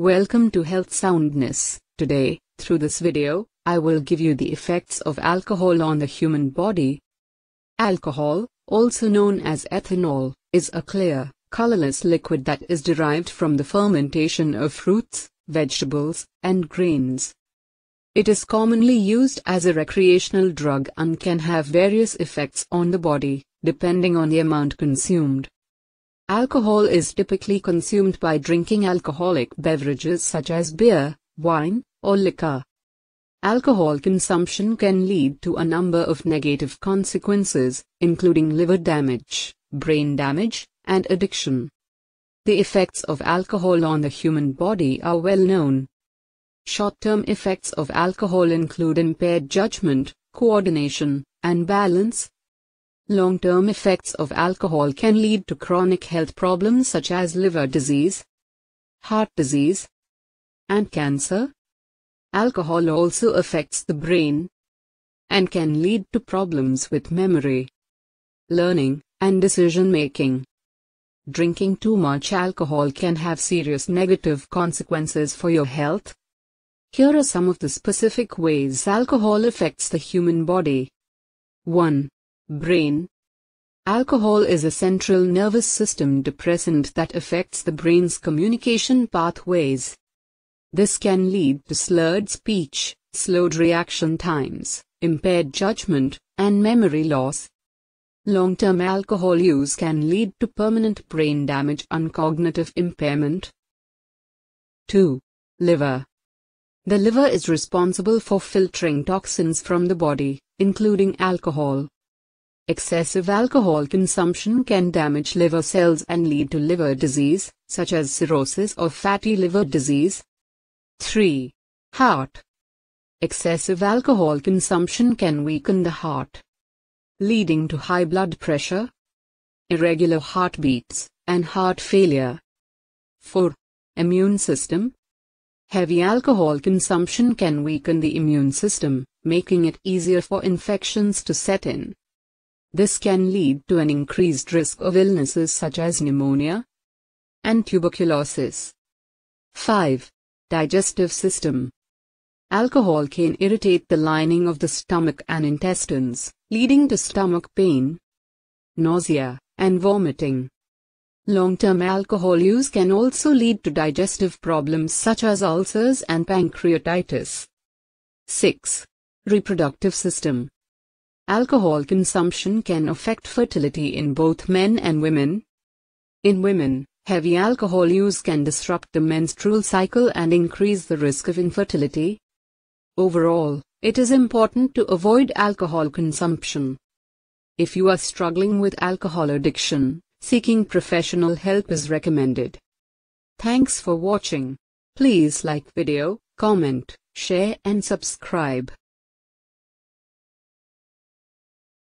Welcome to Health Soundness. Today, through this video, I will give you the effects of alcohol on the human body. Alcohol, also known as ethanol, is a clear, colorless liquid that is derived from the fermentation of fruits, vegetables, and grains. It is commonly used as a recreational drug and can have various effects on the body, depending on the amount consumed. Alcohol is typically consumed by drinking alcoholic beverages such as beer, wine, or liquor. Alcohol consumption can lead to a number of negative consequences, including liver damage, brain damage, and addiction. The effects of alcohol on the human body are well known. Short-term effects of alcohol include impaired judgment, coordination, and balance, Long-term effects of alcohol can lead to chronic health problems such as liver disease, heart disease, and cancer. Alcohol also affects the brain and can lead to problems with memory, learning, and decision making. Drinking too much alcohol can have serious negative consequences for your health. Here are some of the specific ways alcohol affects the human body. 1. Brain Alcohol is a central nervous system depressant that affects the brain's communication pathways. This can lead to slurred speech, slowed reaction times, impaired judgment, and memory loss. Long-term alcohol use can lead to permanent brain damage and cognitive impairment. 2. Liver The liver is responsible for filtering toxins from the body, including alcohol. Excessive alcohol consumption can damage liver cells and lead to liver disease, such as cirrhosis or fatty liver disease. 3. Heart. Excessive alcohol consumption can weaken the heart, leading to high blood pressure, irregular heartbeats, and heart failure. 4. Immune system. Heavy alcohol consumption can weaken the immune system, making it easier for infections to set in. This can lead to an increased risk of illnesses such as pneumonia and tuberculosis. 5. Digestive system. Alcohol can irritate the lining of the stomach and intestines, leading to stomach pain, nausea, and vomiting. Long-term alcohol use can also lead to digestive problems such as ulcers and pancreatitis. 6. Reproductive system. Alcohol consumption can affect fertility in both men and women. In women, heavy alcohol use can disrupt the menstrual cycle and increase the risk of infertility. Overall, it is important to avoid alcohol consumption. If you are struggling with alcohol addiction, seeking professional help is recommended. Thanks for watching. Please like video, comment, share and subscribe.